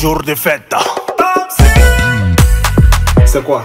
Jour de fête. C'est quoi?